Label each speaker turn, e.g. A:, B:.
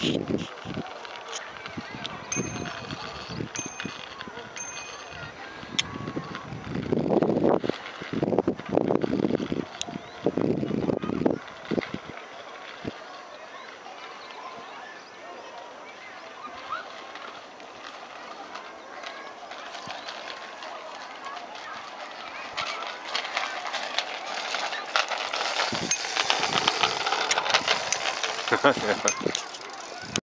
A: ハ
B: ハハハ。